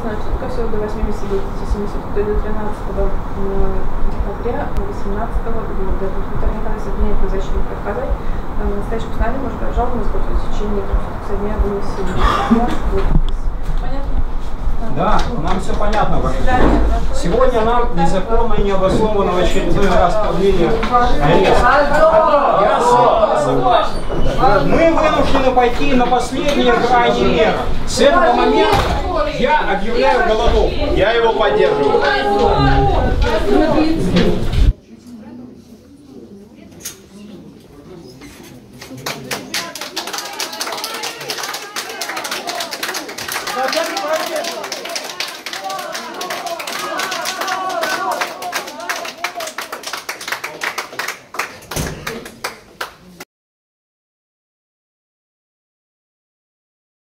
написано четко все до 80 будет идти 70, то до 13 декабря 18 года. Никогда соединяет на защиту отказать. На настоящее постановление может обжаловаться в течение трех суток со дня вынесения. Понятно? Да, нам все понятно. Сегодня нам незаконно и необоснованно в очередной раз продлили арест. Я согласен. Мы вынуждены пойти на последние крайние меры. С этого момента я объявляю голодовку. Я его поддерживаю. Бы проверь.